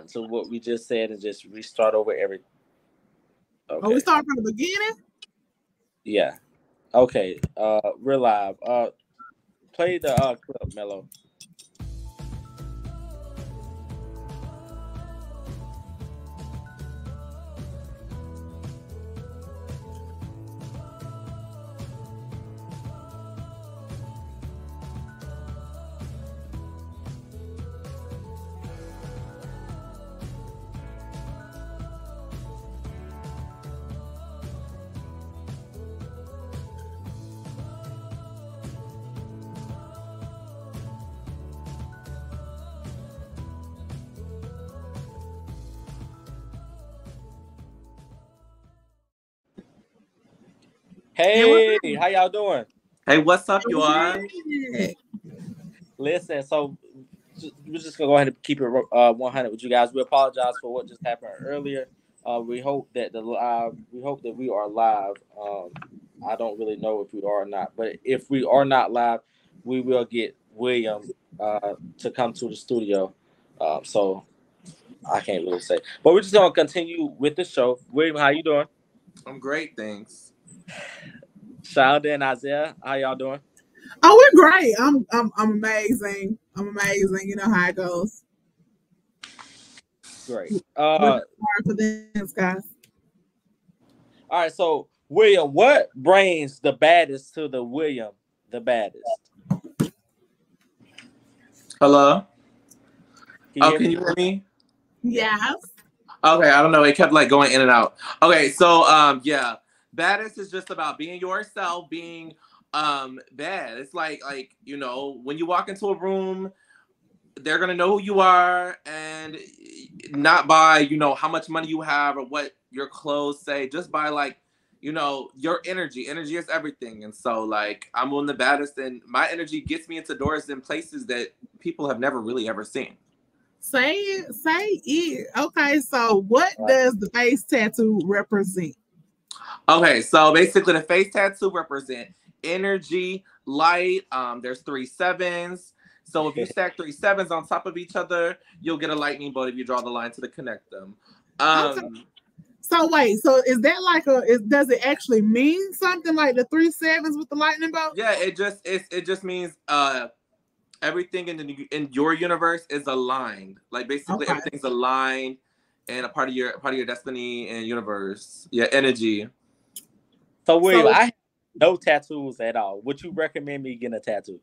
to what we just said and just restart over every. Okay. Oh, we start from the beginning. Yeah. Okay. Uh, we're live. Uh, play the uh clip, Mello. How y'all doing? Hey, what's up, you all? Listen, so we're just gonna go ahead and keep it uh, 100 with you guys. We apologize for what just happened earlier. Uh, we hope that the live, we hope that we are live. Um, I don't really know if we are or not, but if we are not live, we will get William uh, to come to the studio. Um, so I can't really say, but we're just gonna continue with the show. William, how you doing? I'm great, thanks. Shilda and Isaiah, how y'all doing? Oh, we're great. I'm I'm I'm amazing. I'm amazing. You know how it goes. Great. Uh for this, guys. All right, so William, what brings the baddest to the William the baddest? Hello. Can oh, can you hear me? Yes. Okay, I don't know. It kept like going in and out. Okay, so um, yeah, baddest is just about being yourself, being um bad. It's like like you know when you walk into a room, they're gonna know who you are, and not by you know how much money you have or what your clothes say, just by like you know your energy. Energy is everything, and so like I'm one of the baddest, and my energy gets me into doors and places that people have never really ever seen. Say it, say it. Okay, so what does the face tattoo represent? Okay, so basically the face tattoo represent energy, light. Um, there's three sevens. So if you stack three sevens on top of each other, you'll get a lightning bolt if you draw the line to the connect them. Um, so wait, so is that like a? Is, does it actually mean something like the three sevens with the lightning bolt? Yeah, it just it, it just means uh everything in the in your universe is aligned. Like basically okay. everything's aligned and a part of your part of your destiny and universe. your energy. So William, so, I have no tattoos at all. Would you recommend me getting a tattoo?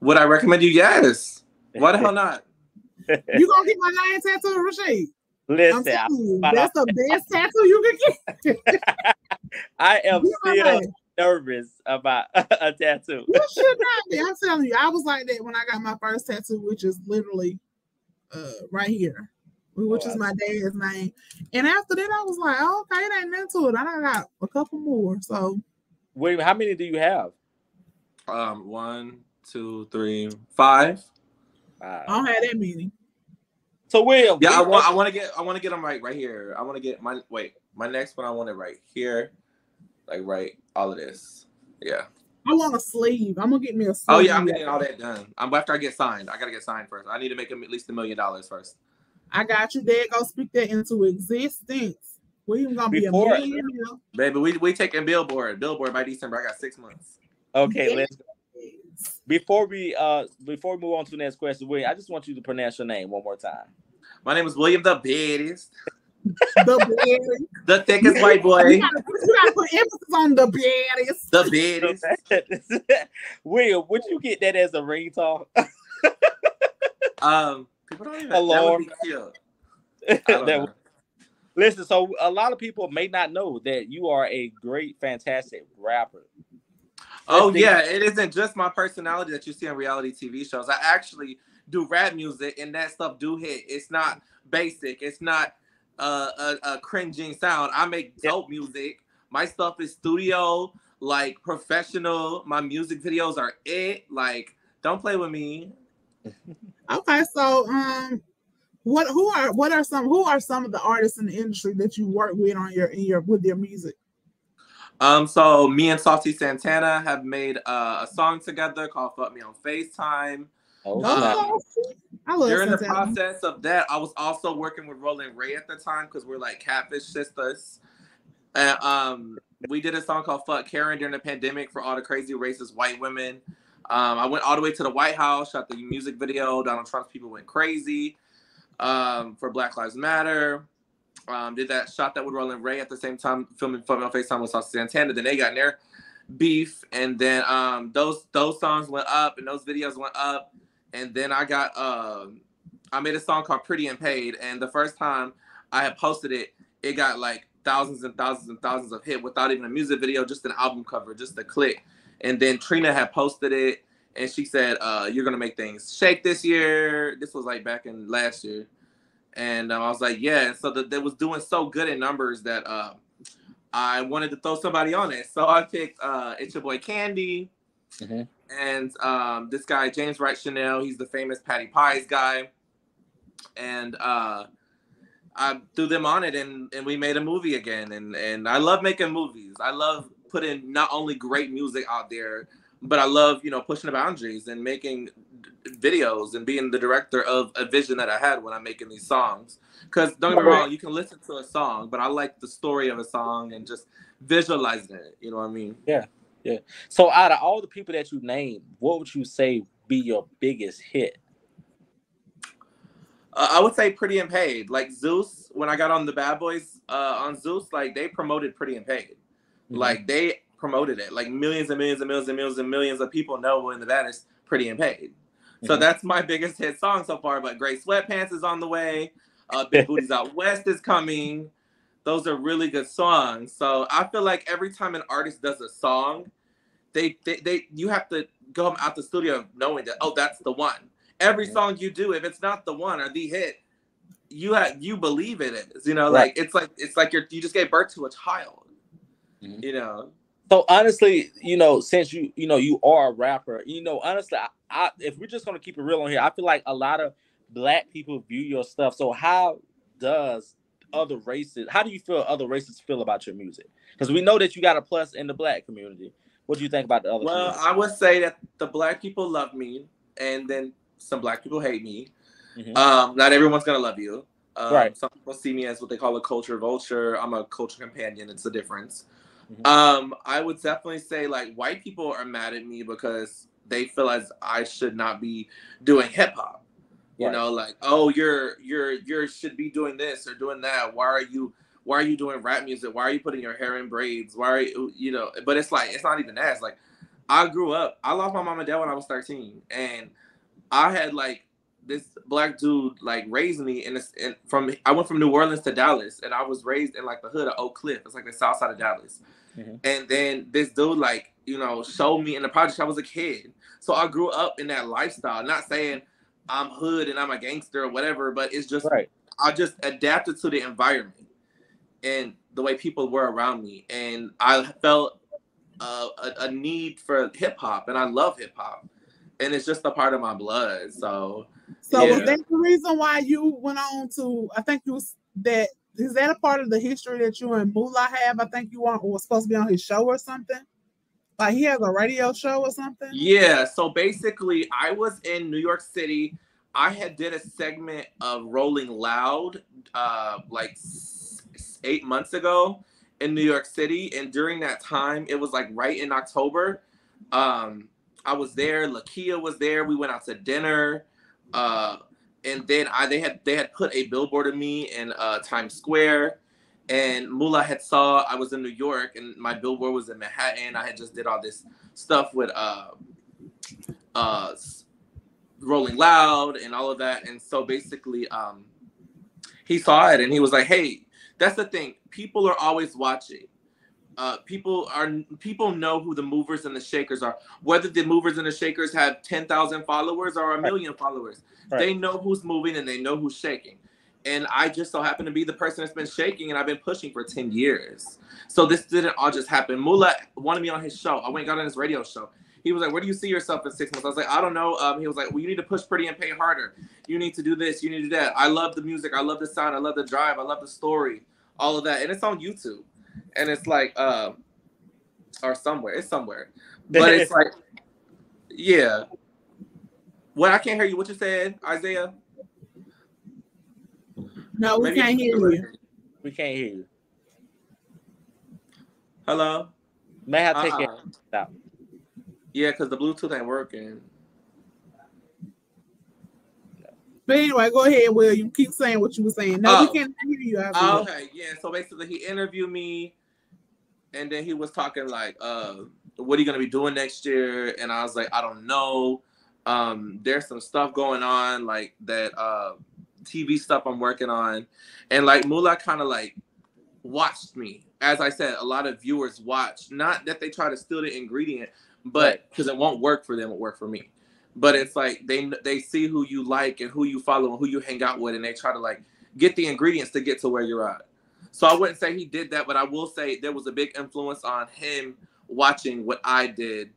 Would I recommend you? Yes. Why the hell not? you gonna get my lion tattoo, Rasheed? Listen, that's the best tattoo you can get. I am still nervous about a tattoo. You should not be. I'm telling you, I was like that when I got my first tattoo, which is literally uh, right here which oh, is my dad's name. And after that, I was like, oh, okay, it ain't into it. I got a couple more. So, wait, how many do you have? Um, one, two, three, five. I don't have that many. So, William, yeah, I want, I want to get, I want to get them right, right here. I want to get my, wait, my next one, I want it right here, like right, all of this. Yeah. I want a sleeve. I'm gonna get me a sleeve. Oh yeah, I'm getting all that done. I'm after I get signed. I gotta get signed first. I need to make him at least a million dollars first. I got you. Dad, go speak that into existence. We even gonna Before, be a millionaire. Baby, we we taking billboard. Billboard by December. I got six months. Okay, yes. let's go. Before we uh before we move on to the next question, William, I just want you to pronounce your name one more time. My name is William the Baddest. the the thickest white boy. You gotta, you gotta, put emphasis on the baddest. The baddest. William, would you get that as a ringtone? um, People don't even. Alarm. that listen, so a lot of people may not know that you are a great, fantastic rapper. Oh yeah, it isn't just my personality that you see on reality TV shows. I actually do rap music, and that stuff do hit. It's not basic. It's not uh, a, a cringing sound. I make dope music. My stuff is studio, like professional. My music videos are it. Like, don't play with me. Okay, so um, what who are what are some who are some of the artists in the industry that you work with on your in your with your music? Um, so me and Saucy Santana have made uh, a song together called "Fuck Me on Facetime." Oh, um, I love During the process of that, I was also working with Rolling Ray at the time because we're like catfish sisters. And um, we did a song called "Fuck Karen" during the pandemic for all the crazy racist white women. Um, I went all the way to the White House, shot the music video. Donald Trump's people went crazy um, for Black Lives Matter. Um, did that, shot that with Rolling Ray at the same time, filming, filming on FaceTime with Saucy Santana. Then they got in their beef, and then um, those those songs went up, and those videos went up, and then I got um, I made a song called Pretty and Paid, and the first time I had posted it, it got like thousands and thousands and thousands of hit without even a music video, just an album cover, just a click. And then Trina had posted it, and she said, uh, "You're gonna make things shake this year." This was like back in last year, and I was like, "Yeah." And so that that was doing so good in numbers that uh, I wanted to throw somebody on it. So I picked uh, "It's Your Boy Candy." Mhm. And um, this guy, James Wright Chanel, he's the famous Patti Pies guy. And uh, I threw them on it and, and we made a movie again. And, and I love making movies. I love putting not only great music out there, but I love, you know, pushing the boundaries and making videos and being the director of a vision that I had when I'm making these songs. Because don't get me wrong, you can listen to a song, but I like the story of a song and just visualizing it. You know what I mean? Yeah, yeah. So out of all the people that you named, what would you say be your biggest hit? Uh, I would say Pretty and Paid. Like Zeus, when I got on the Bad Boys uh, on Zeus, like they promoted Pretty and Paid. Mhm. Like they promoted it. Like millions and millions and millions and millions and millions of people know when the bad is Pretty and Paid. So Mhm. that's my biggest hit song so far. But Great Sweatpants is on the way. Uh, Big Booties Out West is coming. Those are really good songs. So I feel like every time an artist does a song, they they, they you have to go out the studio knowing that oh that's the one. Every song you do, if it's not the one or the hit, you have you believe it is. You know, Right. like it's like it's like you're you just gave birth to a child. Mhm. You know. So honestly, you know, since you you know you are a rapper, you know, honestly, I, I if we're just gonna keep it real on here, I feel like a lot of black people view your stuff. So how does other races? How do you feel other races feel about your music? Because we know that you got a plus in the black community. What do you think about the other? Well, community? I would say that the black people love me, and then some black people hate me. Mhm. Um, not everyone's gonna love you. Um, Right. Some people see me as what they call a culture vulture. I'm a culture companion. It's a difference. Mhm. Um, I would definitely say like white people are mad at me because they feel as I should not be doing hip hop. You Right. know, like oh, you're you're you're should be doing this or doing that. Why are you why are you doing rap music? Why are you putting your hair in braids? Why are you you know? But it's like it's not even that. It's like I grew up. I lost my mom and dad when I was 13, and I had like this black dude like raised me in this in, from I went from New Orleans to Dallas and I was raised in like the hood of Oak Cliff. It's like the south side of Dallas. Mhm. And then this dude like, you know, showed me in the project I was a kid. So I grew up in that lifestyle. Not saying I'm hood and I'm a gangster or whatever, but it's just right. I just adapted to the environment and the way people were around me, and I felt uh, a, a need for hip hop, and I love hip hop, and it's just a part of my blood. So So was that the reason why you went on to? I think you was that. Is that a part of the history that you and Moolah have? I think you want was supposed to be on his show or something. Like he has a radio show or something. yeah, so basically, I was in New York City. I had did a segment of Rolling Loud, uh, like eight months ago in New York City, and during that time, it was like right in October. Um, I was there. Lakia was there. We went out to dinner, uh, and then I they had they had put a billboard of me in uh, Times Square, and Mula had saw I was in New York, and my billboard was in Manhattan. I had just did all this stuff with uh, uh, Rolling Loud and all of that, and so basically, um, he saw it and he was like, "Hey, that's the thing. People are always watching." Uh, people are people know who the movers and the shakers are. Whether the movers and the shakers have ten thousand followers or a million followers, Right. they know who's moving and they know who's shaking. And I just so happen to be the person that's been shaking, and I've been pushing for ten years. So this didn't all just happen. Mula wanted me on his show. I went and got on his radio show. He was like, "Where do you see yourself in six months?" I was like, "I don't know." Um, he was like, "Well, you need to push pretty and pay harder. You need to do this. You need to do that." I love the music. I love the sound. I love the drive. I love the story. All of that, and it's on YouTube and it's like um or somewhere it's somewhere but it's like yeah What I can't hear you. What you said, Isaiah? No, we Maybe- can't hear you. We can't hear you. Hello. May i take it Uh-uh. out. Yeah, because the Bluetooth ain't working. But anyway, go ahead, William. Keep saying what you were saying. No, Oh. we can't hear you. Isaiah. Oh, okay, yeah. So basically, he interviewed me, and then he was talking like, uh, "What are you gonna be doing next year?" And I was like, "I don't know. Um, there's some stuff going on, like that uh, TV stuff I'm working on, and like Mula kind of like watched me. As I said, a lot of viewers watch. Not that they try to steal the ingredient, but because it won't work for them, it work for me. But it's like they they see who you like and who you follow and who you hang out with, and they try to like get the ingredients to get to where you're at. So I wouldn't say he did that, but I will say there was a big influence on him watching what I did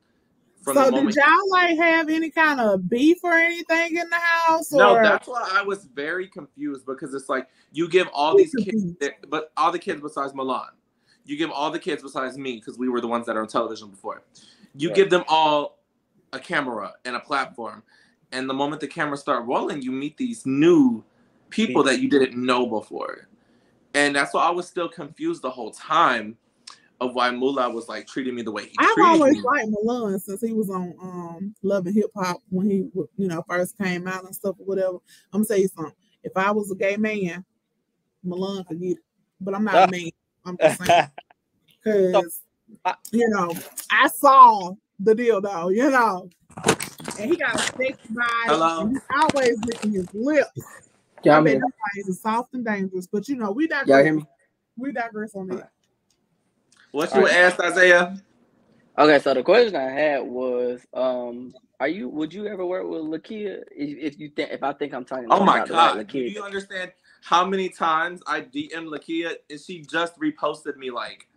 from so the did y'all like have any kind of beef or anything in the house? Or No, that's why I was very confused because it's like you give all these kids, confused? but all the kids besides Milan, you give all the kids besides me because we were the ones that are on television before. You Right. give them all a camera and a platform, and the moment the cameras start rolling, you meet these new people that you didn't know before, and that's why I was still confused the whole time of why Mula was like treating me the way he I've treated always me. liked Milan since he was on um Love and Hip Hop when he you know first came out and stuff or whatever. I'm gonna tell you something. If I was a gay man, Milan could get it, but I'm not a man. I'm just saying because you know I saw the deal though, you know, and he got a sexy body. Hello? and He's always licking his lips. Y'all I hear bet me? them soft and dangerous, but you know we digress. Y'all hear me? We digress on that. What you asked Isaiah? Okay, so the question I had was, um, are you? Would you ever work with Lakia? If, if you think, if I think I'm talking Oh my about the right god! Do you understand how many times I DM Lakia and she just reposted me like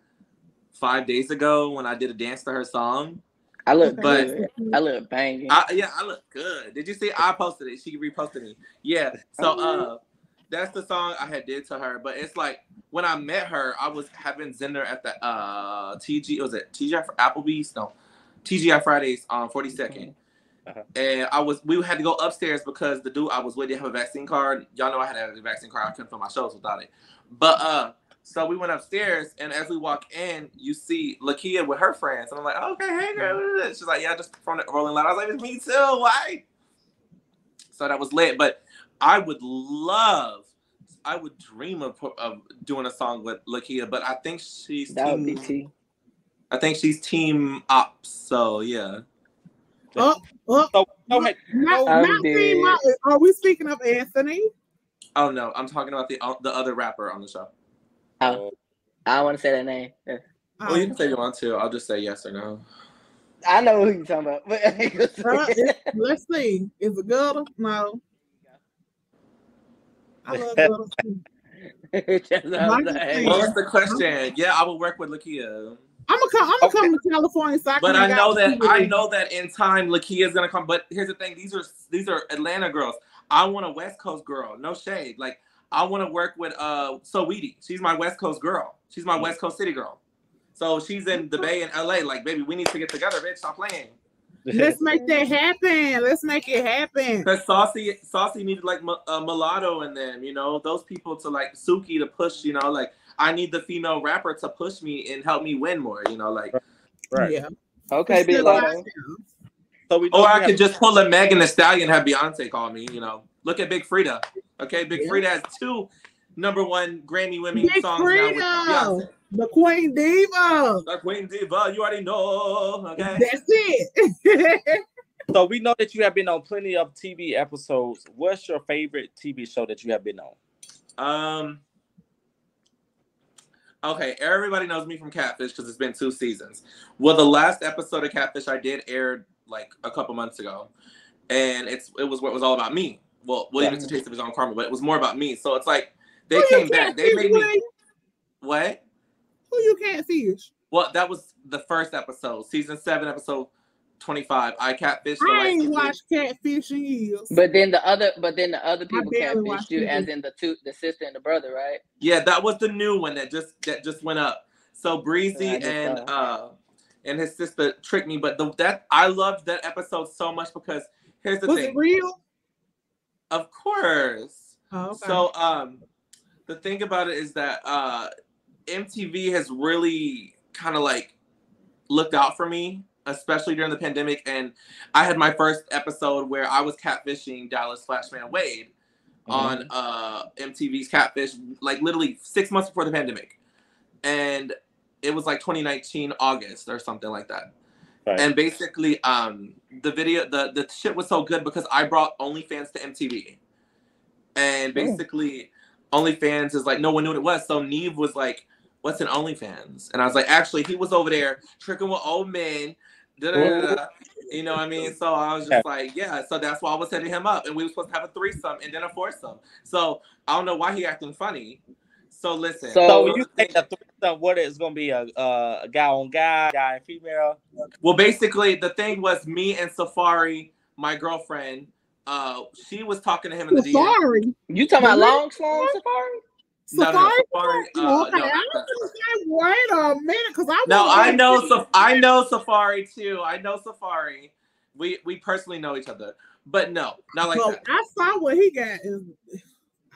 five days ago when I did a dance to her song? I look But- good. I look banging. I, yeah, I look good. Did you see? I posted it. She reposted me. Yeah. So uh, that's the song I had did to her. But it's like when I met her, I was having dinner at the uh TG. Was it TGI for Applebee's? No, TGI Fridays on Forty Uh-huh. And I was we had to go upstairs because the dude I was with didn't have a vaccine card. Y'all know I had a vaccine card. I couldn't film my shows without it. But uh, so we went upstairs, and as we walk in, you see Lakia with her friends, and I'm like, okay, hey girl, what is this? She's like, yeah, I just from the Rolling Loud. I was like, it's me too. Why? So that was lit. But I would love, I would dream of of doing a song with Lakia, but I think she's that would be team, T. I think she's team ops. So yeah. Oh, oh, So go ahead. not, I'm not team up. Are we speaking of Anthony? Oh no, I'm talking about the the other rapper on the show. Oh, I don't want to say that name. Oh, Well, you can say you want to. I'll just say yes or no. I know who you're talking about, but Uh, it- let's see. Is it good? No. I love girls too. Just Mine out is the- What was the question? Yeah, I will work with Lakia. I'm gonna come. I'm gonna Okay. come to California. So I But I know that with I know that in time Lakia is gonna come. But here's the thing: these are these are Atlanta girls. I want a West Coast girl. No shade. Like I want to work with uh Saweetie. She's my West Coast girl. She's my West Coast city girl. So she's in the Bay in LA. Like, baby, we need to get together, bitch. Stop playing. Let's make that happen. Let's make it happen. Because Saucy, Saucy needed like mu- uh, Mulatto and them, you know, those people to like Suki to push, you know, like I need the female rapper to push me and help me win more, you know, like. Right. Yeah. okay, big Still Lotto. got So we Or I could just pull a Megan Thee Stallion have Beyonce call me, you know. Look at Big Freedia. Okay, Big Yeah. Freedia has two number one Grammy winning Big songs now with Beyonce. The Queen Diva. The Queen Diva, you already know. Okay. That's it. So we know that you have been on plenty of TV episodes. What's your favorite TV show that you have been on? Um. Okay, everybody knows me from Catfish because it's been two seasons. Well, the last episode of Catfish I did aired like a couple months ago, and it's it was what was all about me. Well, William Yeah. yeah. taste of his own karma, but it was more about me. So it's like they Who you came back. They made me with? what? Who you can't fish? Well, that was the first episode, season seven, episode twenty-five. I catfished. the I light ain't skinned watched catfish in years. But then the other, but then the other people barely catfished you, TV. as in the two, the sister and the brother, right? Yeah, that was the new one that just that just went up. So Breezy Yeah, and saw. uh and his sister tricked me, but the, that I loved that episode so much because here's the Was thing. it real? Of course. Oh, okay. So um the thing about it is that uh MTV has really kind of like looked out for me, especially during the pandemic. And I had my first episode where I was catfishing Dallas Flashman Wade on uh MTV's Catfish, like literally six months before the pandemic. And it was like 2019 August or something like that. Right. And basically, um, the video, the the shit was so good because I brought OnlyFans to MTV, and basically, OnlyFans is like no one knew what it was. So Nev was like, "What's an OnlyFans?" And I was like, "Actually, he was over there tricking with old men." da, da, da, da." You know what I mean? So I was just like, yeah. So that's why I was setting him up, and we were supposed to have a threesome and then a foursome. So I don't know why he acting funny. So listen. So- So you take a threesome, what is going to be a, uh, a guy on guy, guy and female? Well, basically, the thing was me and Safari, my girlfriend. Uh, she was talking to him in the DM. Safari. You talking about Really? long slong safari? No, no, Safari. Safari. Uh, okay, no, I was gonna say, wait a minute, because I no, I know. say- Saf- I know Safari too. I know Safari. We we personally know each other, but no, not like Well, that. I saw what he got. Is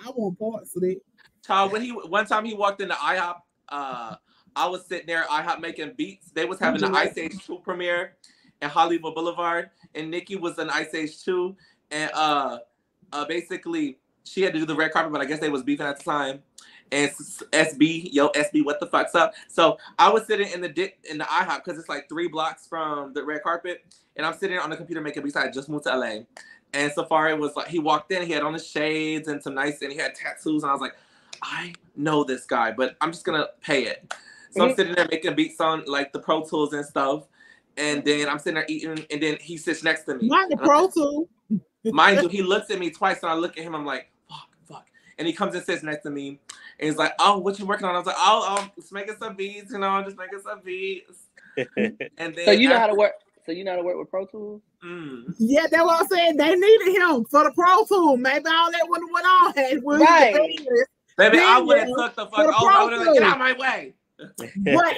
I want parts of it. Child, when he one time he walked into IHOP, uh, I was sitting there IHOP making beats. They was having the Ice Age Two premiere in Hollywood Boulevard, and Nikki was in Ice Age Two, and uh, uh, basically she had to do the red carpet, but I guess they was beefing at the time. And SB, yo SB, what the fuck's up? So I was sitting in the in the IHOP because it's like three blocks from the red carpet, and I'm sitting on the computer making beats. I just moved to LA, and Safari was like, he walked in, he had on his shades and some nice, and he had tattoos, and I was like. I know this guy, but I'm just gonna pay it. So I'm sitting there making beats on like the Pro Tools and stuff, and then I'm sitting there eating, and then he sits next to me. Not the pro tool. Mind you, he looks at me twice, and I look at him. I'm like, fuck, fuck. And he comes and sits next to me, and he's like, oh, what you working on? I was like, oh, I'm just making some beats, you know, I'm just making some beats. And then So you know how to work. So you know how to work with Pro Tools. Mm. Yeah, that's what I'm saying. They needed him for the pro tool. Maybe all that wouldn't went on. Right. Debated it. Baby, I would have yeah, took the fuck the over. I would have like, get out of my way. But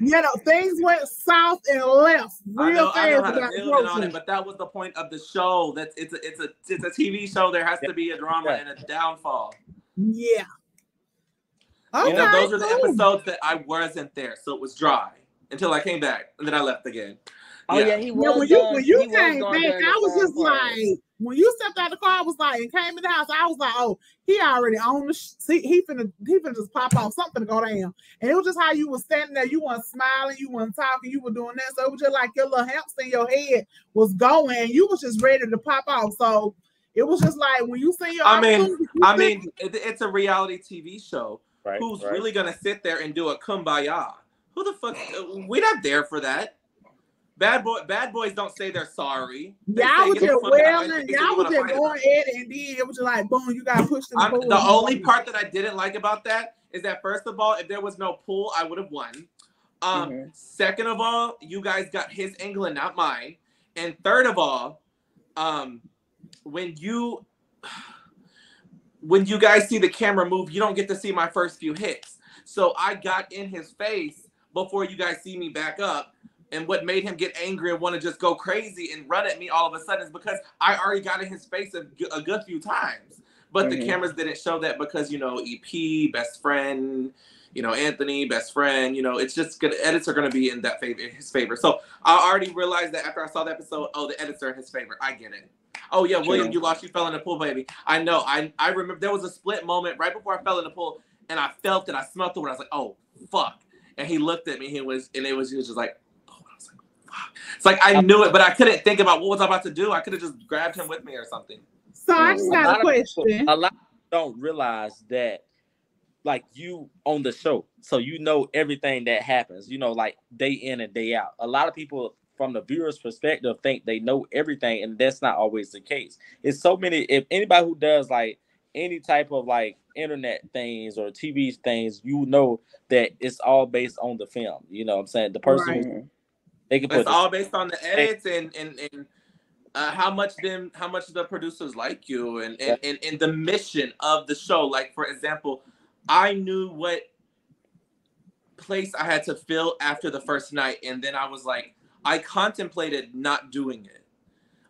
you know, things went south and left real know, I know fast how to about the build pro it on it, but that was the point of the show. That it's a it's a it's a TV show. There has to be a drama and a downfall. Yeah. Okay, you know, those are the episodes that I wasn't there, so it was dry until I came back, and then I left again. Oh Yeah. yeah, he was. Yeah, when you gone- when you came gone back, I was just part. like, when you stepped out the car, I was like, and came in the house, I was like, oh, he already on the sh- see, he finna he finna just pop off, something to go down. And it was just how you was standing there, you weren't smiling, you weren't talking, you were doing that. So it was just like your little hamster in your head was going, and you was just ready to pop off. So it was just like when you see your I mean, you I mean, it, it's a reality TV show. right, Who's right. really gonna sit there and do a kumbaya? Who the fuck? Uh, we're not there for that. Bad boy, bad boys don't say they're sorry. They Y'all was "Get the just fuck out of my wailing, y'all was just going at it, and then it was just like, boom, you got pushed in the pool. the only part that I didn't like about that is that first of all, if there was no pool, I would have won. Um, Mhm. Second of all, you guys got his angle and not mine. And third of all, um, when you when you guys see the camera move, you don't get to see my first few hits. So I got in his face before you guys see me back up. And what made him get angry and want to just go crazy and run at me all of a sudden is because I already got in his face a good few times. But the Mhm. cameras didn't show that because, you know, EP, best friend, you know, Anthony, best friend, you know, it's just good. Edits are going to be in that favor, his favor. So I already realized that after I saw the episode, oh, the edits are in his favor. I get it. Oh yeah, William, True. you lost. You fell in the pool, baby. I know. I I remember there was a split moment right before I fell in the pool, and I felt it. I smelled it. And I was like, oh fuck. And he looked at me. He was, and it was, he was just like, oh. I was like, fuck. It's like I knew it, but I couldn't think about what was I about to do. I could have just grabbed him with me or something. So I just A got lot a of people- question. a lot of people don't realize that like you on the show so you know everything that happens you know like day in and day out a lot of people from the viewer's perspective think they know everything and that's not always the case it's so many if anybody who does like any type of like internet things or tv things you know that it's all based on the film you know what i'm saying the person Right. They can put It's all based on the edits and and and uh, how much them how much the producers like you and and, and and the mission of the show. Like for example, I knew what place I had to fill after the first night, and then I was like, I contemplated not doing it.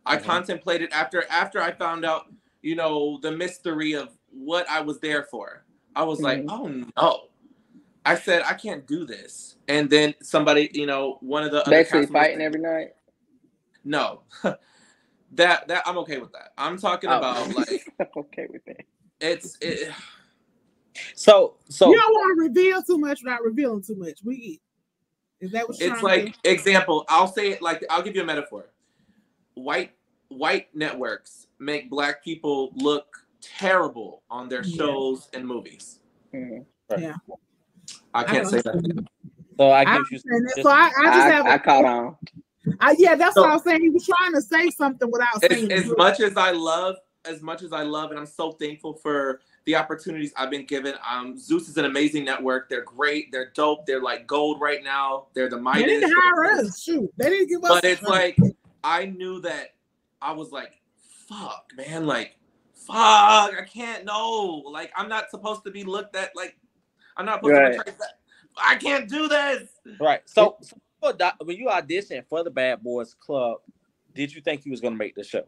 I Mhm. contemplated after after I found out, you know, the mystery of what I was there for. I was like, Mhm. oh no. I said I can't do this. And then somebody, you know, one of the other Basically fighting said, every night. No. that that I'm okay with that. I'm talking Oh. about like okay with that. it's it, So so you don't want to reveal too much without revealing too much. We is that what you're it's trying to like example i'll say it like i'll give you a metaphor white white networks make black people look terrible on their Yeah. shows and movies Mhm. I can't I say understand. that so I I give you understand that. just- So I, I just I, have a- I caught on. I- yeah, that's So- what I was saying. He was trying to say something without as, saying as it. much as i love as much as i love and i'm so thankful for the opportunities i've been given um zeus is an amazing network they're great they're dope they're like gold right now they're the They mightiest didn't hire us. Shoot, they didn't give us. but it's like I knew that I was like, fuck, man, like, fuck, I can't know. Like, I'm not supposed to be looked at like I'm not supposed Right. to portray that. I can't do this. right. So, so when you- when auditioned for the Bad Boys Club, did you think you was gonna make the show?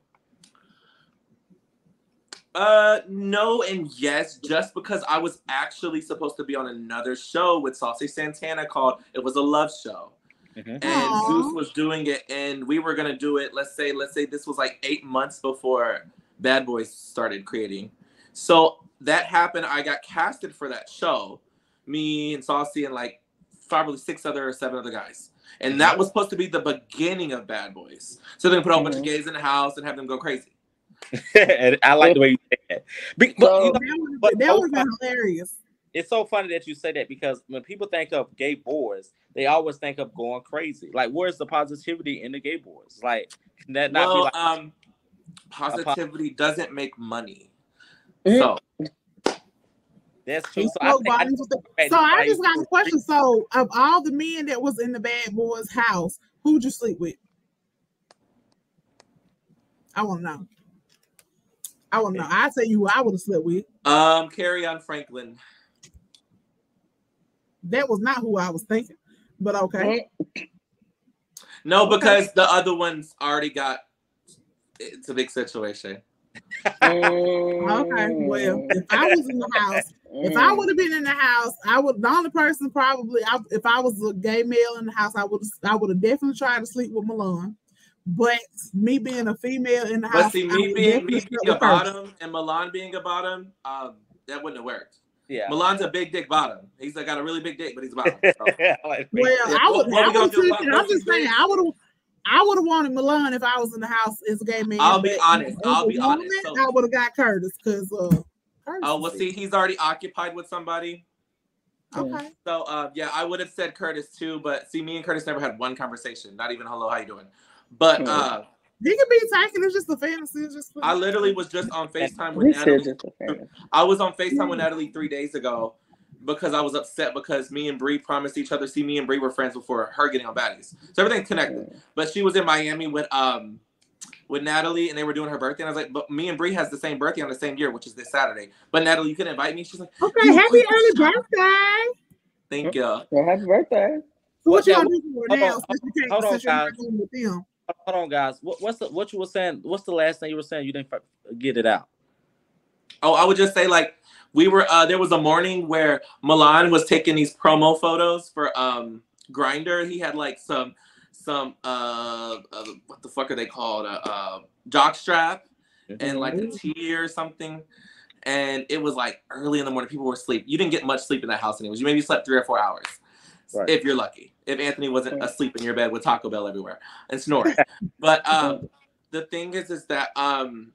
Uh no and yes, just because I was actually supposed to be on another show with Saucy Santana called It Was a Love Show. Mhm. and Aw. Zeus was doing it, and we were gonna do it. Let's say, let's say this was like eight months before Bad Boys started creating. So that happened. I got casted for that show. Me and Saucy and like probably six other or seven other guys, and that was supposed to be the beginning of Bad Boys. So they're gonna put a whole bunch of Mhm. gays in the house and have them go crazy. and I like the way you say that. But, So- you know, that would but- that would have been hilarious. it's so funny that you say that because when people think of gay boys, they always think of going crazy. Like, where's the positivity in the gay boys? Like, can that not be Well, like um, positivity doesn't make money. So that's true? So I think I just- the- So I just got a question. So of all the men that was in the bad boy's house, who'd you sleep with? I want to know. I want to know. I tell you who I would have slept with. um, Kerrion Franklin. That was not who I was thinking, but okay. No, Okay. because the other ones already got. It's a big situation. Okay. Well, if I was in the house, if I would have been in the house, I would. The only person probably, I, if I was a gay male in the house, I would. I would have definitely tried to sleep with Milan. But me being a female in the But house, see, me would being definitely me being with a her. bottom and Milan being a bottom, um, that wouldn't have worked. yeah. Milan's a big dick bottom. He's like, got a really big dick, but he's a bottom. So. Like, Well, I would. What I we gonna would do have. about I'm just saying. I would have. I would have wanted Milan if I was in the house as a gay man. I'll be honest, I'll a be honest, so- I would have got Curtis because. Uh, Curtis Oh, well, see, he's already occupied with somebody. Okay. So, uh, yeah, I would have said Curtis too, but see, me and Curtis never had one conversation. Not even hello, how you doing? But uh, He can be taken. It's just a fantasy. It's just. I literally was just on Facetime with Natalie. just a fan. I was on Facetime with Natalie three days ago because I was upset because me and Bree promised each other. See, me and Bree were friends before her getting on Baddies, so everything's connected. But she was in Miami with um with Natalie, and they were doing her birthday. And I was like, but me and Bree has the same birthday on the same year, which is this Saturday. But Natalie, you can invite me. She's like, Okay. Happy early birthday. thank you. Well, happy birthday. So what What you that- gonna do for hold now? on, Since you can't, hold on, since you're not guys. going with them. Hold on, guys. What, what's the what you were saying? What's the last thing you were saying? You didn't get it out. Oh, I would just say like we were. uh There was a morning where Milan was taking these promo photos for um Grindr. He had like some some uh, uh what the fuck are they called? Uh, uh jock strap. and like a tea or something. And it was like early in the morning. People were asleep. You didn't get much sleep in that house anyways. You maybe slept three or four hours. Right. If you're lucky. If Anthony wasn't asleep in your bed with Taco Bell everywhere and snoring. but um the thing is is that um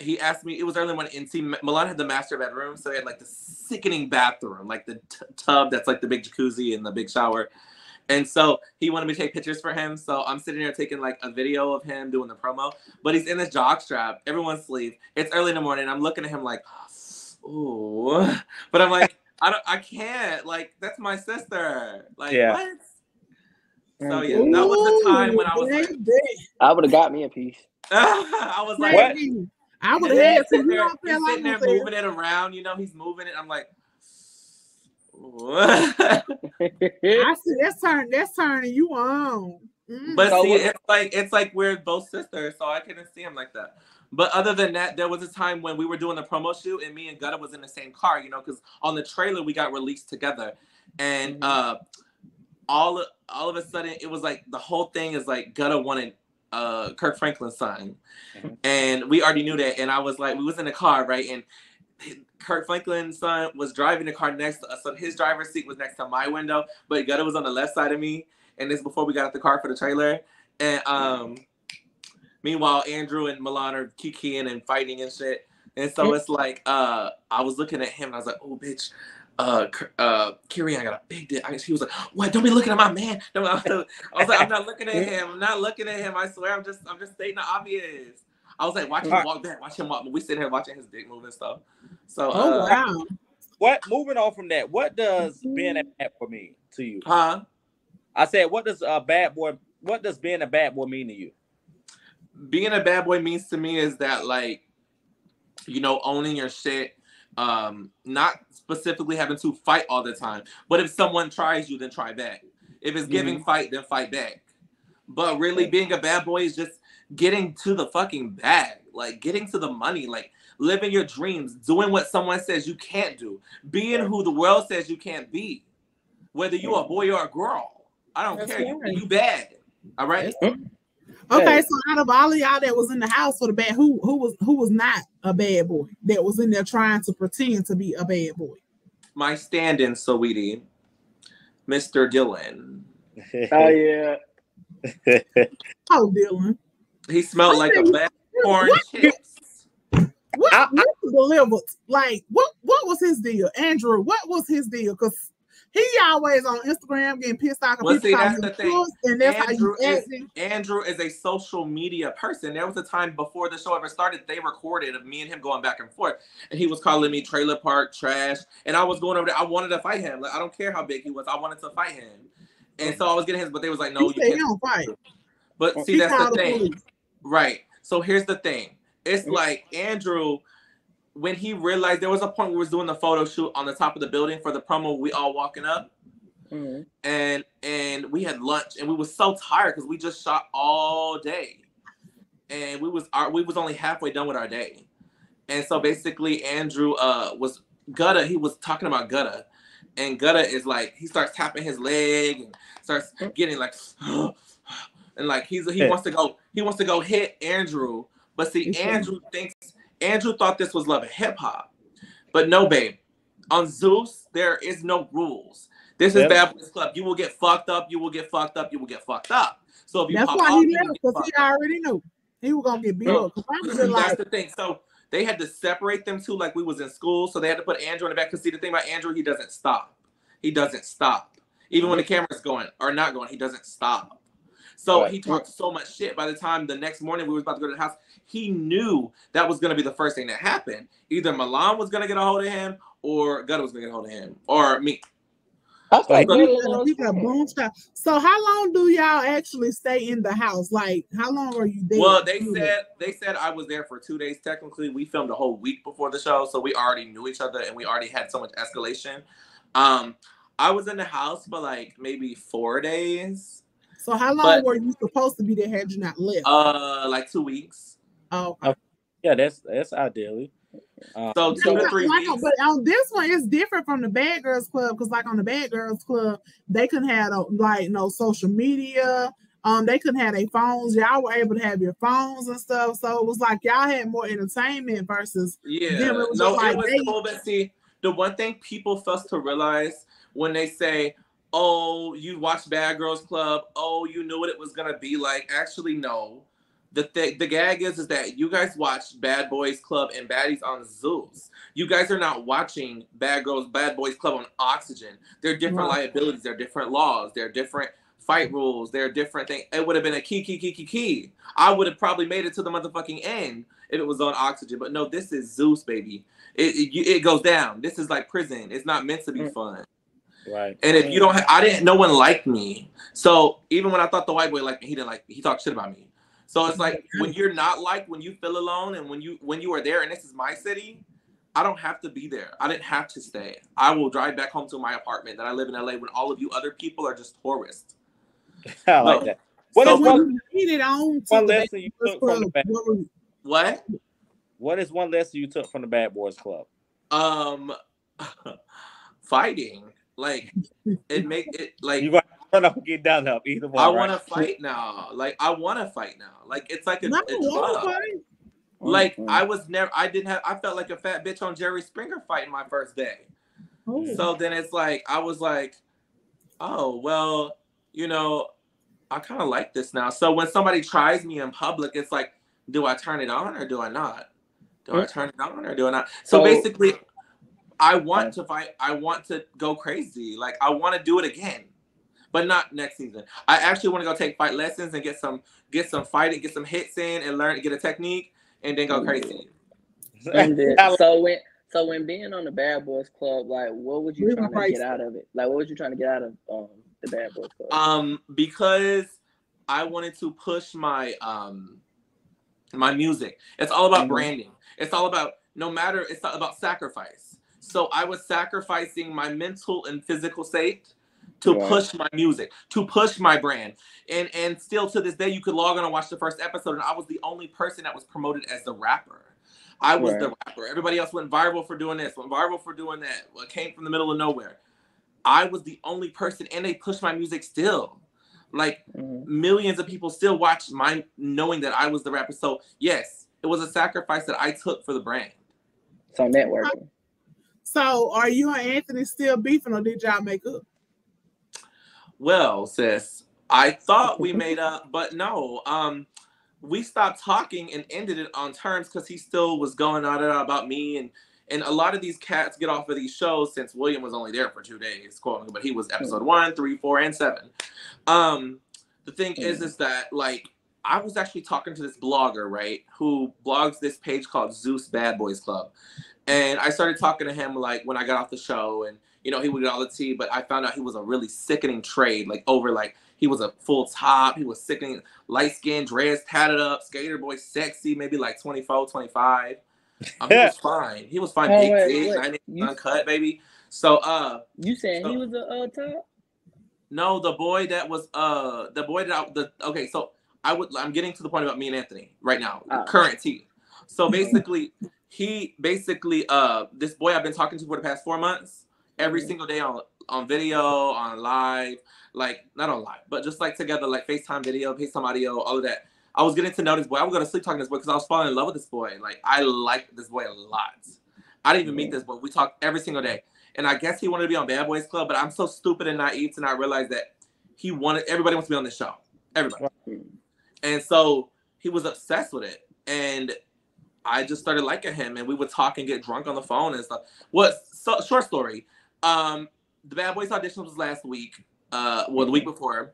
he asked me, it was early morning, and see Milan had the master bedroom, so he had like the sickening bathroom, like the t- tub that's like the big jacuzzi and the big shower. And so he wanted me to take pictures for him. So I'm sitting there taking like a video of him doing the promo, but he's in his jock strap. Everyone's asleep. It's early in the morning. I'm looking at him like, ooh, but I'm like, I don't, I can't. Like that's my sister. Like Yeah. what? So yeah, that was the time when I was like, I would have got me a piece. I was like, What? I would have had to. sitting You there, he's sitting there moving it around. You know, he's moving it. I'm like, what? I see that's turn that's turning you on. Mm. But So see, it's like it's like we're both sisters, so I couldn't see him like that. But other than that, there was a time when we were doing the promo shoot, and me and Gutta was in the same car, you know, because on the trailer we got released together, and Mhm. uh, all all of a sudden it was like the whole thing is like Gutta wanted uh Kirk Franklin's son, Mhm. and we already knew that, and I was like, we was in the car, right, and. Kirk Franklin's son was driving the car next to us, so his driver's seat was next to my window, but Gutta was on the left side of me, and this before we got out the car for the trailer. And um, meanwhile, Andrew and Milan are kikiing and fighting and shit. And so it's like, uh, I was looking at him and I was like, oh, bitch, uh, uh, Kerrion got a big dick. I- She was like, what? Don't be looking at my man. I was like, I'm not looking at him. I'm not looking at him. I swear, I'm just, I'm just stating the obvious. I was like, watch him walk back, watch him walk. We sitting here watching his dick move and stuff. So, Oh uh, wow. What? Moving on from that, what does being a bad boy mean to you? huh? I said, what does a bad boy? What does being a bad boy mean to you? being a bad boy means to me is that like you know owning your shit um not specifically having to fight all the time. But if someone tries you then try back. If it's giving fight then fight back. But really being a bad boy is just getting to the fucking bag like getting to the money like living your dreams doing what someone says you can't do being who the world says you can't be whether you are a boy or a girl. I don't That's care. You, you bad. All right Okay, Hey. so out of all of y'all that was in the house for the bad, who who was who was not a bad boy that was in there trying to pretend to be a bad boy? my stand-in, sweetie, Mr. Dylan. Oh yeah. Oh, Dylan, He smelled like a bag of corn What? chips. what, I- what delivered? Like, what what was his deal, Andrew? What was his deal? Because he always on Instagram getting pissed off. Well, see, that's the thing. and that's Andrew how you is- acting. Andrew is a social media person. There was a time before the show ever started, they recorded of me and him going back and forth. And he was calling me trailer park trash. And I was going over there. I wanted to fight him. Like, I don't care how big he was. I wanted to fight him. And so I was getting his, but they was like, no, he you can't. don't fight. But see, He that's the thing. Right. So here's the thing. It's like Andrew, when he realized there was a point where we was doing the photo shoot on the top of the building for the promo, we all walking up, Mhm. and and we had lunch, and we was so tired because we just shot all day, and we was our we was only halfway done with our day, and so basically Andrew uh was Gutta. He was talking about Gutta, and Gutta is like he starts tapping his leg and starts getting like. And like he's he Yeah. wants to go, he wants to go hit Andrew, but see, Andrew thinks Andrew thought this was love and hip hop, but no, babe. On Zeus, there is no rules. This is Yep. Bad Boys Club. You will get fucked up. You will get fucked up. You will get fucked up. So if you That's pop why off, he left because he already knew he was gonna get beat up. Because was just That's like, the thing. So they had to separate them two, like we was in school. So they had to put Andrew in the back. Cause see, the thing about Andrew, he doesn't stop. He doesn't stop. Even when the camera's going or not going, he doesn't stop. So Right. he talked so much shit. By the time the next morning we was about to go to the house, he knew that was gonna be the first thing that happened. Either Milan was gonna get a hold of him, or Gutta was gonna get a hold of him, or me. I was like, So- good he little got- he got shit. boom shot. So how long do y'all actually stay in the house? Like how long are you there? Well, they said they said I was there for two days. Technically, we filmed a whole week before the show, so we already knew each other and we already had so much escalation. Um, I was in the house for like maybe four days, So how long but- were you supposed to be there had you not left? uh, like two weeks. oh, Yeah, that's that's ideally. Um, So two Like, to three like, weeks. but on this one, it's different from the Bad Girls Club because, like on the Bad Girls Club, they couldn't have uh, like no social media. Um, they couldn't have their phones. Y'all were able to have your phones and stuff. So it was like y'all had more entertainment versus Yeah, Them, it was no, just like it was they- cool. But see, the one thing people fail to realize when they say, "Oh, you watched Bad Girls Club," "Oh, you knew what it was gonna be like," actually, no. The th- the gag is is that you guys watched Bad Boys Club and Baddies on Zeus. You guys are not watching Bad Girls Bad Boys Club on Oxygen. They're different Right. liabilities. They're different laws. They're different fight rules. They're different things. It would have been a key, key, key, key, key. I would have probably made it to the motherfucking end if it was on Oxygen. But no, this is Zeus, baby. It it, it goes down. This is like prison. It's not meant to be Mm. fun. Right. And if you don't, ha- I didn't. No one liked me. So even when I thought the white boy liked me, he didn't like me. He talked shit about me. So it's like when you're not liked, when you feel alone, and when you when you are there, and this is my city, I don't have to be there. I didn't have to stay. I will drive back home to my apartment that I live in LA when all of you other people are just tourists. I like No. that. What So is when one, you it on to one the lesson you took from the bad? what What? What is one lesson you took from the Bad Boys Club? Um, fighting. Like it make it like You got to run up and get down up either one. I right? want to fight now. Like I want to fight now. Like it's like a, No, a what drug. was it? Like Mhm. I was never. I didn't have. I felt like a fat bitch on Jerry Springer fighting my first day. Oh. So then it's like I was like, oh well, you know, I kind of like this now. So when somebody tries me in public, it's like, do I turn it on or do I not? Do I turn it on or do I not? So, So- basically, I want to fight. I want to go crazy. Like I want to do it again, but not next season. I actually want to go take fight lessons and get some get some fighting, get some hits in, and learn get a technique, and then go crazy. And then, so when so when being on the Bad Boys Club, like what would you We're trying gonna get out of it? Like what was you trying to get out of um the Bad Boys Club? Um, because I wanted to push my um my music. It's all about Mhm. branding. It's all about no matter it's all about sacrifice. So I was sacrificing my mental and physical state to Right. push my music, to push my brand. And and still to this day you could log on and watch the first episode and I was the only person that was promoted as the rapper. I was the rapper. Everybody else went viral for doing this, went viral for doing that. Well, came from the middle of nowhere. I was the only person, and they pushed my music still. Like Mhm. millions of people still watched my knowing that I was the rapper. So yes, it was a sacrifice that I took for the brand. So networking. So are you and Anthony still beefing or did y'all make up? Well, sis, I thought we made up, but no. Um, we stopped talking and ended it on terms because he still was going on and on about me and and a lot of these cats get off of these shows since William was only there for two days, quote but he was episode one, three, four, and seven. Um, the thing is, is that like I was actually talking to this blogger, right, who blogs this page called Zeus Bad Boys Club, and I started talking to him like when I got off the show, and you know he would get all the tea, but I found out he was a really sickening trade, like over like he was a full top, he was sickening, light skinned, dreads tatted up, skater boy, sexy, maybe like 24, 25. Um, he was fine. He was fine. Oh, Big wait, dick, wait. 90 You- uncut, baby. So uh You saying he was a uh, top? no, the boy that was uh the boy that I, the okay, so I would I'm getting to the point about me and Anthony right now, Ah. current T. So basically, he basically uh this boy I've been talking to for the past four months, every Mhm. single day on on video, on live, like not on live, but just like together, like FaceTime video, FaceTime audio, all of that. I was getting to know this boy. I was gonna sleep talking to this boy because I was falling in love with this boy. Like I liked this boy a lot. I didn't even meet this boy. We talked every single day. And I guess he wanted to be on Bad Boys Club, but I'm so stupid and naive to not realize that he wanted everybody wants to be on this show. Everybody. And so he was obsessed with it. And I just started liking him and we would talk and get drunk on the phone and stuff. What so short story. Um the Bad Boys audition was last week, uh well the week before.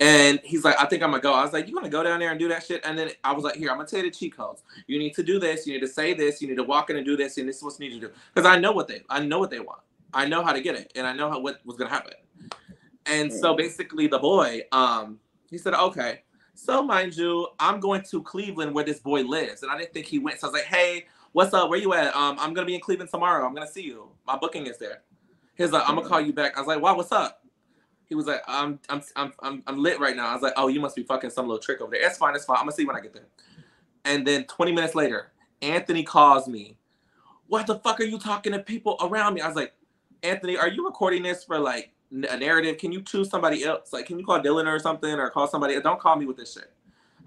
And he's like, I think I'm gonna go. I was like, You gonna go down there and do that shit? And then I was like, Here, I'm gonna tell you the cheat codes. You need to do this, you need to say this, you need to walk in and do this, and this is what you need to do. Because I know what they I know what they want. I know how to get it, and I know how what was gonna happen. And so basically the boy, um, he said, Okay. So mind you, I'm going to Cleveland where this boy lives. And I didn't think he went. So I was like, hey, what's up? Where you at? Um, I'm gonna be in Cleveland tomorrow. I'm gonna see you. My booking is there. He's like, I'm gonna call you back. I was like, wow, what's up? He was like, I'm I'm I'm I'm, lit right now. I was like, oh, you must be fucking some little trick over there. It's fine, it's fine. I'm gonna see when I get there. And then 20 minutes later, Anthony calls me. What the fuck are you talking to people around me? I was like, Anthony, are you recording this for like a narrative? Can you choose somebody else? Like, can you call Dylan or something, or call somebody? Don't call me with this shit.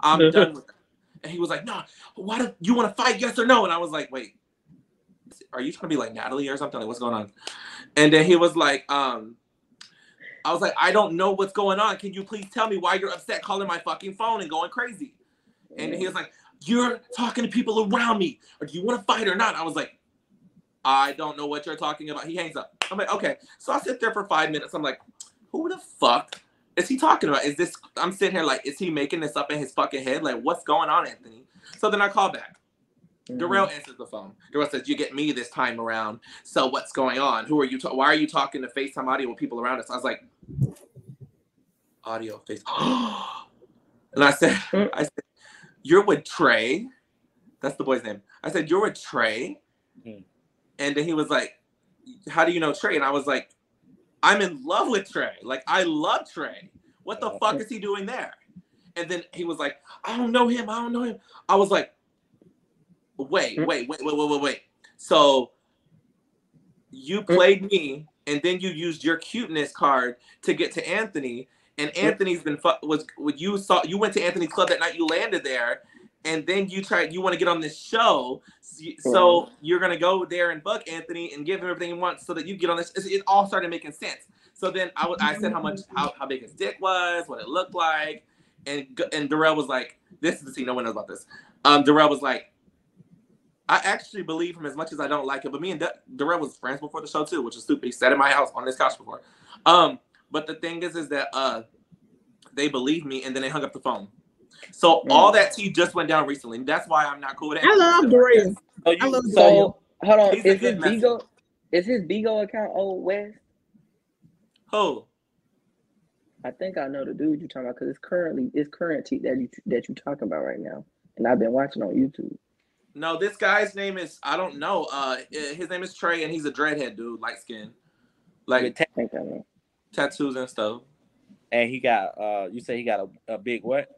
I'm done with it. And he was like, No, why do you want to fight? Yes or no? And I was like, Wait, are you trying to be like Natalie or something? Like, what's going on? And then he was like, um, I was like, I don't know what's going on. Can you please tell me why you're upset calling my fucking phone and going crazy? And he was like, You're talking to people around me. Or do you want to fight or not? I was like, I don't know what you're talking about. He hangs up. I'm like, okay. So I sit there for five minutes. I'm like, who the fuck is he talking about? Is this I'm sitting here like, is he making this up in his fucking head? Like, what's going on, Anthony? So then I call back. Mhm. Darrell answers the phone. Darrell says, "You get me this time around. So what's going on? Who are you? Ta- why are you talking to FaceTime audio with people around us?" I was like, "Audio, face." and I said, "I said, you're with Trey. That's the boy's name." I said, "You're with Trey." Hmm. And then he was like, "How do you know Trey?" And I was like, "I'm in love with Trey. Like I love Trey. What the fuck is he doing there?" And then he was like, I don't know him. I don't know him. I was like, wait, Hmm. wait, wait, wait, wait, wait, wait. So you Hmm. played me, and then you used your cuteness card to get to Anthony. And Hmm. Anthony's been fu- was you saw you went to Anthony's club that night. You landed there, and then you try You want to get on this show, so, you're gonna go there and fuck Anthony and give him everything he wants, so that you get on this. It, all started making sense. So then I I said how much how, how big his dick was, what it looked like, and and Darrell was like, "This is the scene. No one knows about this." Um, Darrell was like, "I actually believe him as much as I don't like it." But me and D- Darrell was friends before the show too, which is stupid. He sat in my house on this couch before. Um, but the thing is, is that uh, they believed me, and then they hung up the phone. So Mm. all that tea just went down recently. and That's why I'm not cool with it. I love Darrell. So you, I love so So hold on, He's is his good messenger. Bigo is his Bigo account old West? Who? I think I know the dude you're talking about because it's currently it's current T that you that you're talking about right now, and I've been watching on YouTube. No, this guy's name is I don't know. Uh, his name is Trey, and he's a dreadhead dude, light skin, like with ta- I think I know. tattoos and stuff. and he got uh you say he got a, a big what?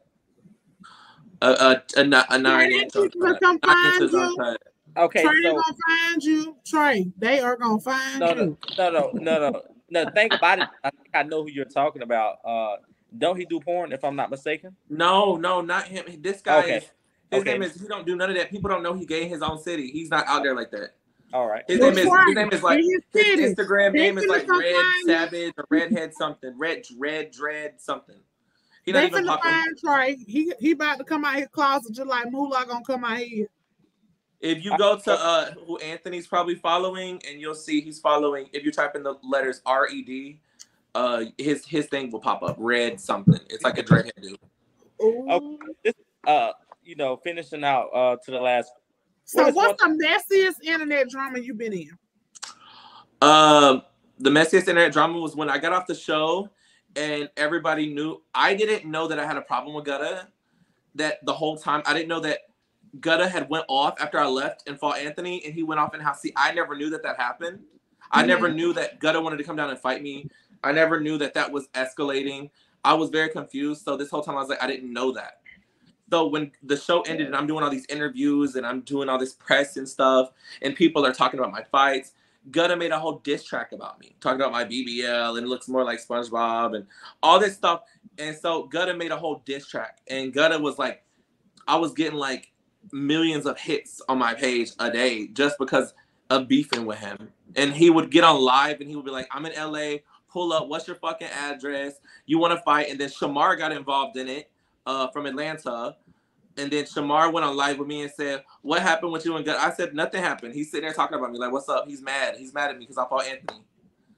A a a, a nine Trey, inch. they gonna come Nine find inches you. Okay, Trey so gonna find you. Trey, they are gonna find no, you. no, no, no, no, no. No, think about it. I think I know who you're talking about. Uh, don't he do porn? If I'm not mistaken. No, no, not him. This guy Okay. is. His Okay. name is. He don't do none of that. People don't know he gay in his own city. He's not out there like that. All right. His name is. His name is like. his His. Instagram They name is like Red. Savage or Redhead something. Red Red Dread something. He not They even finna popping. find Trey. He he about to come out his closet just like Moolah gonna come out here. If you go to uh who Anthony's probably following, and you'll see he's following. If you type in the letters R E D, uh, his his thing will pop up. Red something. It's like a dreadhead dude. Ooh. Okay. This, uh, you know, finishing out uh to the last. So What is what's the messiest internet drama you've been in? Um, the messiest internet drama was when I got off the show, and everybody knew. I didn't know that I had a problem with Gutta. That the whole time I didn't know that Gutta had went off after I left and fought Anthony, and he went off in house. See, I never knew that that happened. I mm-hmm. never knew that Gutta wanted to come down and fight me. I never knew that that was escalating. I was very confused. So this whole time I was like, I didn't know that. So when the show ended and I'm doing all these interviews and I'm doing all this press and stuff, and people are talking about my fights, Gutta made a whole diss track about me, talking about my BBL and it looks more like SpongeBob and all this stuff. And so Gutta made a whole diss track, and Gutta was like, I was getting like millions of hits on my page a day just because of beefing with him. And he would get on live and he would be like, I'm in LA, pull up, what's your fucking address? You want to fight? And then Shamar got involved in it uh, from Atlanta. And then Shamar went on live with me and said, What happened with you and Gut? I said, Nothing happened. He's sitting there talking about me, like, What's up? He's mad. He's mad at me because I fought Anthony.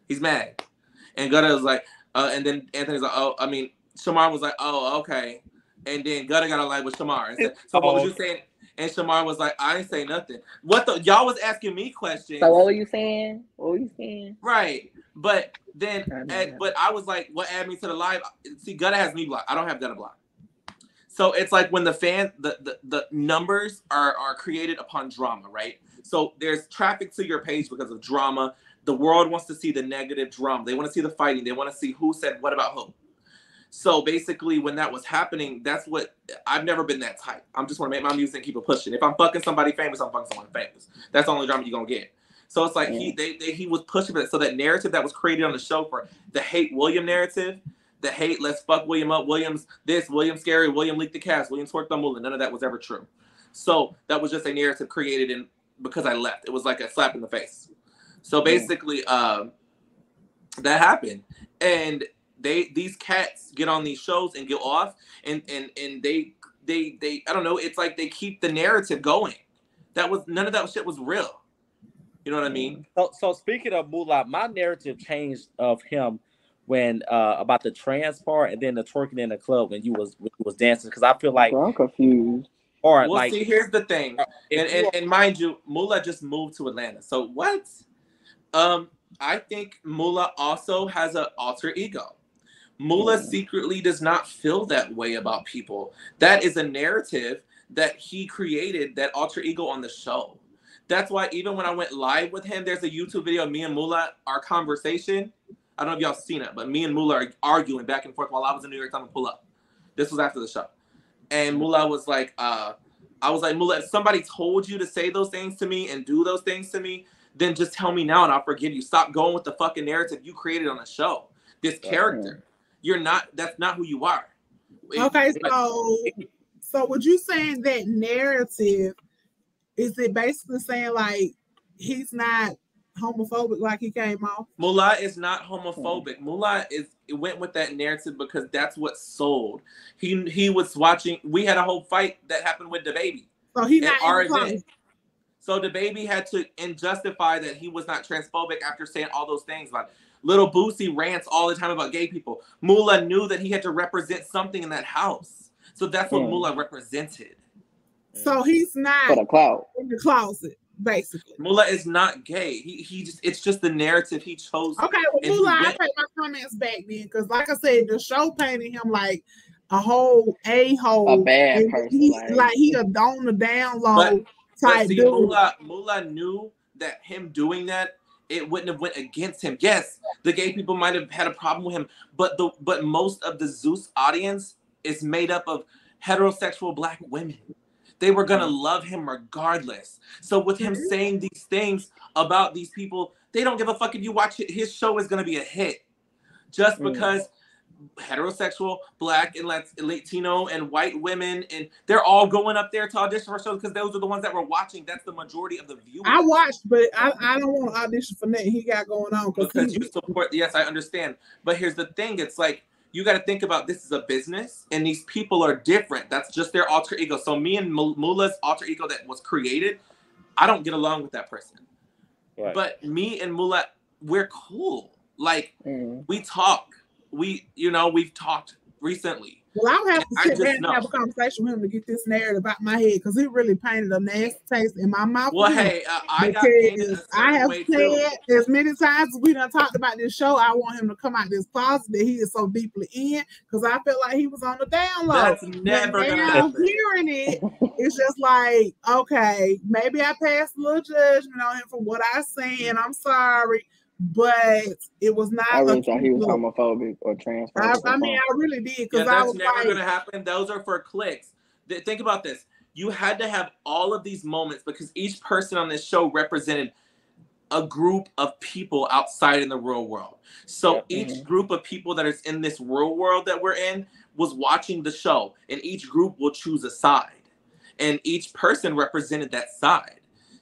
He's mad. And Gutta was like, uh, and then Anthony's like, Oh, I mean, Shamar was like, Oh, okay. And then Gutta got on live with Shamar and said, So what was you saying? And Shamar was like, I ain't say nothing. What the y'all was asking me questions. So what were you saying? What were you saying? Right. But then, I know and, that. but I was like, what add me to the live? See, Gutta has me blocked. I don't have Gutta blocked. So it's like when the fan, the, the, the numbers are, are created upon drama, right? So there's traffic to your page because of drama. The world wants to see the negative drama. They want to see the fighting. They want to see who said what about who. So basically, when that was happening, that's what I've never been that type. I'm just want to make my music and keep it pushing. If I'm fucking somebody famous, I'm fucking someone famous. That's the only drama you're gonna get. So it's like he they, they he was pushing for that. So that narrative that was created on the show for the hate William narrative, the hate let's fuck William up, Williams this, William scary, William leaked the cast, William twerked on Moolah. None of that was ever true. So that was just a narrative created in because I left. It was like a slap in the face. So basically, um, that happened, and they these cats get on these shows and get off, and and and they they they I don't know. It's like they keep the narrative going. That was none of that shit was real. You know what I mean? So, so speaking of Moolah, my narrative changed of him when uh about the trans part and then the twerking in the club when you was when you was dancing because I feel like Bro, I'm confused. or well, like see, here's the thing, and, and and mind you, Mula just moved to Atlanta. So what? Um, I think Mula also has an alter ego. Mula Mhm. secretly does not feel that way about people. That is a narrative that he created, that alter ego on the show. That's why even when I went live with him, there's a YouTube video of me and Mula, our conversation. I don't know if y'all seen it, but me and Mula are arguing back and forth while I was in New York. I'm gonna pull up. This was after the show, and Moolah was like, uh, I was like, Moolah, if somebody told you to say those things to me and do those things to me, then just tell me now and I'll forgive you. Stop going with the fucking narrative you created on the show. This character, you're not. That's not who you are. Okay, so so would you saying that narrative is it basically saying like he's not homophobic like he came off? Moolah is not homophobic. Moolah is it went with that narrative because that's what sold. He he was watching. We had a whole fight that happened with the baby. So he at not our in the event. So the baby had to and justify that he was not transphobic after saying all those things about little Boosie rants all the time about gay people. Moolah knew that he had to represent something in that house. So that's what Hmm. Moolah represented. So he's not the cloud. in the closet, basically. Moolah is not gay. He he just it's just the narrative he chose. Okay, well, And I went- take my comments back then because, like I said, the show painted him like a whole a hole, A bad person, He, like- like he a on the down low But- But type see, dude. Moolah, Moolah knew that him doing that it wouldn't have went against him. Yes, the gay people might have had a problem with him, but the but most of the Zeus audience is made up of heterosexual black women. They were gonna love him regardless. So with him Mhm. saying these things about these people, they don't give a fuck if you watch it. His show is gonna be a hit, just Mm. because heterosexual, black and Latino and white women, and they're all going up there to audition for shows because those are the ones that were watching. That's the majority of the viewers. I watched, but I, I don't want to audition for nothing he got going on because you support. Yes, I understand, but here's the thing: it's like you got to think about this is a business, and these people are different. That's just their alter ego. So me and Mula's alter ego that was created, I don't get along with that person. Right. But me and Mula, we're cool. Like Mm. we talk. We, you know, we've talked recently. Well, I'll have to sit down and know. have a conversation with him to get this narrative out of my head because he really painted a nasty taste in my mouth. Well, hey, uh, I got I have said as many times as we done talked about this show, I want him to come out this closet that he is so deeply in because I felt like he was on the down low. That's never gonna now happen. hearing it, it's just like, okay, maybe I passed a little judgment on him for what I seen. I'm sorry, but it was not. I really thought he was homophobic or transphobic. I, I mean. I really did Yeah, because I that's was never like, gonna happen. Those are for clicks. Th- Think about this. You had to have all of these moments because each person on this show represented a group of people outside in the real world. So Yeah. each Mhm. group of people that is in this real world that we're in was watching the show, and each group will choose a side, and each person represented that side.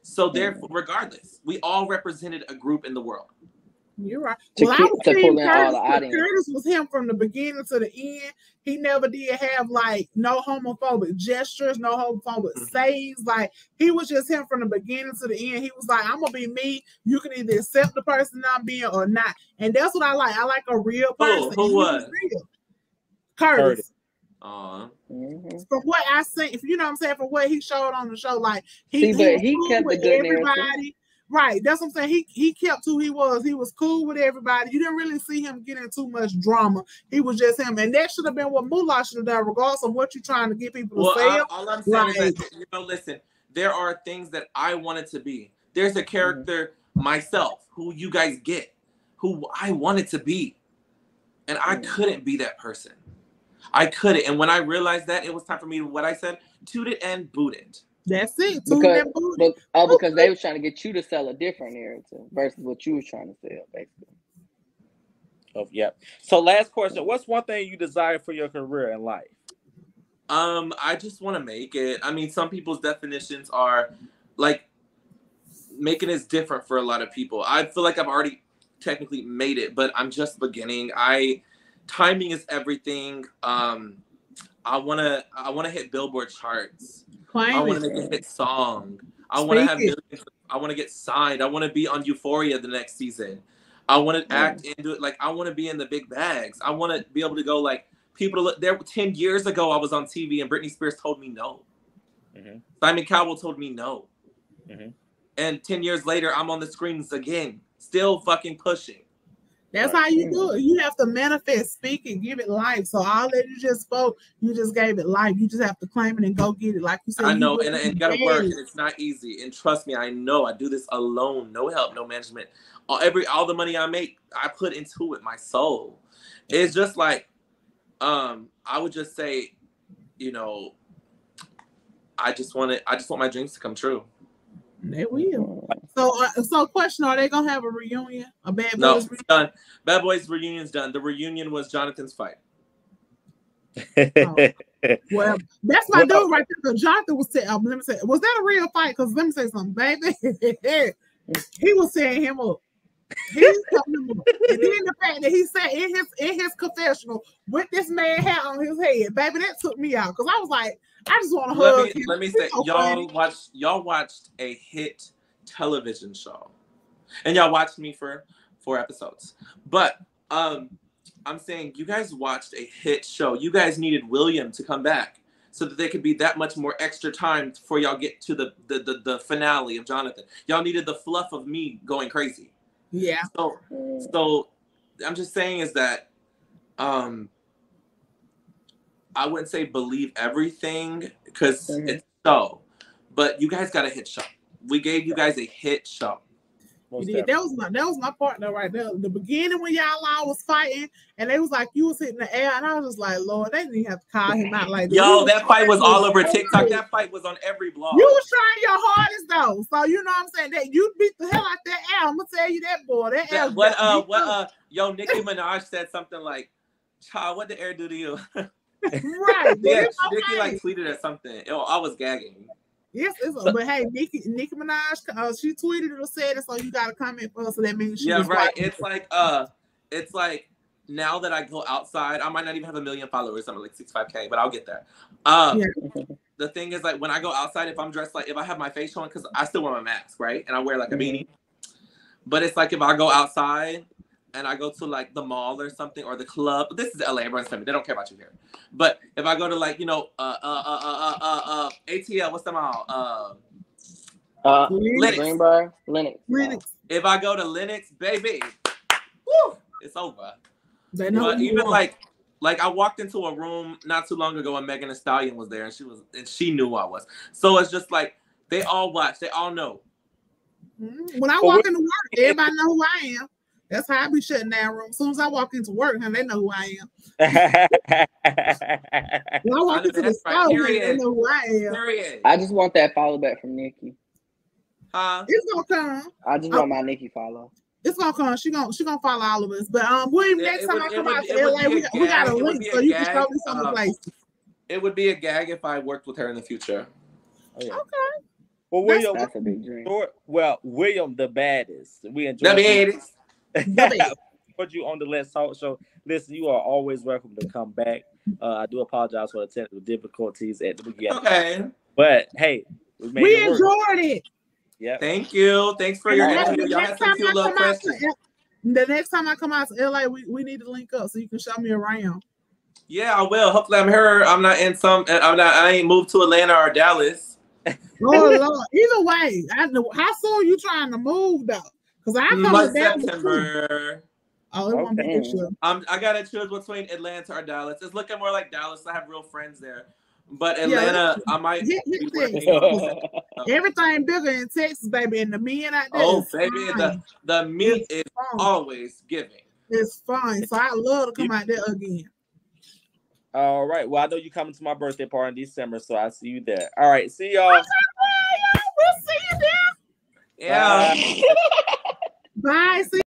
So therefore, regardless, we all represented a group in the world. You're right. To well, I was to seeing pull in all Curtis, the audience. Curtis was him from the beginning to the end. He never did have like no homophobic gestures, no homophobic Mhm. sayings. Like he was just him from the beginning to the end. He was like, "I'm gonna be me. You can either accept the person I'm being or not." And that's what I like. I like a real person. who and he was? real. Curtis. Curtis. Aw. Mhm. From what I see, if you know what I'm saying, from what he showed on the show, like he, See, but he cool kept the with good narrative. everybody. Right, that's what I'm saying. He he kept who he was. He was cool with everybody. You didn't really see him getting too much drama. He was just him, and that should have been what Moolah should have done, regardless of what you're trying to get people to Well, say. I, all I'm saying is that you know, listen, there are things that I wanted to be. There's a character myself who you guys get, who I wanted to be, and I Mhm. couldn't be that person. I couldn't, and when I realized that, it was time for me to what I said, toot it and boot it. That's it. Two Because, that booty. but, oh, because they were trying to get you to sell a different narrative versus what you were trying to sell, basically. Oh, yeah. So last question. What's one thing you desire for your career in life? Um, I just want to make it. I mean, some people's definitions are like making is different for a lot of people. I feel like I've already technically made it, but I'm just beginning. I timing is everything. Um, I wanna I wanna hit Billboard charts. I want to it. make a hit song. I want to Speak have. it. Millions, I want to get signed. I want to be on Euphoria the next season. I want to act into it. Like I want to be in the big bags. I want to be able to go like people look. There, ten years ago, I was on TV and Britney Spears told me no. Mhm. Simon Cowell told me no. Mhm. And ten years later, I'm on the screens again, still fucking pushing. That's how you do it. You have to manifest, speak it, give it life. So all that you just spoke, you just gave it life. You just have to claim it and go get it. Like you said, I know, went and, to and you gotta work, and it's not easy. And trust me, I know I do this alone, no help, no management. All every all the money I make, I put into it, my soul. It's just like um, I would just say, you know, I just want it. I just want my dreams to come true. They will. So, uh, so question: Are they gonna have a reunion? A Bad Boys it's reunion? done. Bad Boys reunion's done. The reunion was Jonathan's fight. Well, that's my Well, dude right there. 'cause Jonathan was saying, um, let me say, was that a real fight? Because let me say something, baby. he was saying him up. He was telling him up. And then the fact that he said in his in his confessional with this man hat on his head, baby, that took me out because I was like, I just want to hug Let me him. let me say, so y'all watched y'all watched a hit television show, and y'all watched me for four episodes. But um, I'm saying you guys watched a hit show. You guys needed William to come back so that there could be that much more extra time before y'all get to the the the, the finale of Jonathan. Y'all needed the fluff of me going crazy. Yeah, So so I'm just saying is that um I wouldn't say believe everything because Mhm. it's so, but you guys got a hit show. We gave you guys a hit show. you Most did. definitely. that was my that was my partner right there. The beginning when y'all all was fighting and they was like you was hitting the air, and I was just like, Lord, they didn't even have to call him out like that. Yo, that fight was all over TikTok. hardest. That fight was on every blog. You was trying your hardest though, so you know what I'm saying. That you beat the hell out that air. I'm gonna tell you that boy. That air. That- what uh what up. uh yo Nicki Minaj said something like, "Child, what the air do to you?" right? yeah, Nicki okay. like tweeted or something. Yo, I was gagging. Yes, it's, but hey, Nicki Nicki Minaj, uh, she tweeted it or said it, so you got to comment for her. So that means she Yeah, right. It's like uh it's like now that I go outside, I might not even have a million followers. I'm like 65k, but I'll get there. Um Yeah. the thing is like when I go outside, if I'm dressed like if I have my face showing, because I still wear my mask, right? And I wear like a beanie. But it's like if I go outside and I go to like the mall or something or the club. This is LA, everyone's family. They don't care about you here. But if I go to like, you know, uh uh uh uh uh, uh, uh ATL, what's the mall? Uh Uh, Lenox. Greenbrier, Lenox. Lenox. if I go to Lenox, baby, woo, it's over. They know But even are. like like I walked into a room not too long ago and Megan Thee Stallion was there and she was and she knew I was. So it's just like they all watch, they all know. Mhm. when I walk what- into work, everybody know who I am. That's how I be shutting down room. As soon as I walk into work, and they know who I am. When I walk into the store, Period. they know who I am. Period. I just want that follow back from Nicki. Huh? It's gonna come. I just Oh. want my Nicki follow. It's gonna come. She gonna she gonna follow all of us. But um, William, It- next it time would- I come would- out it to LA, be a we, got- we got a. It link be so a you can show me some of the Um, places. It would be a gag if I worked with her in the future. Oh, yeah. Okay. Well, William, That's a big dream. well, William the baddest. We enjoy The baddest. put you on the Let's Talk show. Listen, you are always welcome to come back. Uh, I do apologize for the technical difficulties at the beginning, Okay. but hey, we made We it work. enjoyed it. Yeah. Thank you. Thanks for And your the interview. the Y'all next had some time cute I little come out questions. to the next time I come out to LA, we, we need to link up so you can show me around. Yeah, I will. Hopefully, I'm here. I'm not in some. I'm not. I ain't moved to Atlanta or Dallas. Oh Lord. Either way, I know how soon you trying to move though? Because I come But to Dallas. September. Oh, it won't be Okay. this year. Um, I gotta choose between Atlanta or Dallas. It's looking more like Dallas. I have real friends there, but Yeah, Atlanta, I might Hit, be hit working. Everything bigger in Texas, baby, and the men out there. Oh, is baby, fine. the the meat is fine. always giving. It's fine. So I love to come out there again. All right. Well, I know you coming to my birthday party in December, so I'll see you there. All right. See y'all. We'll see you there. Yeah. Bye. See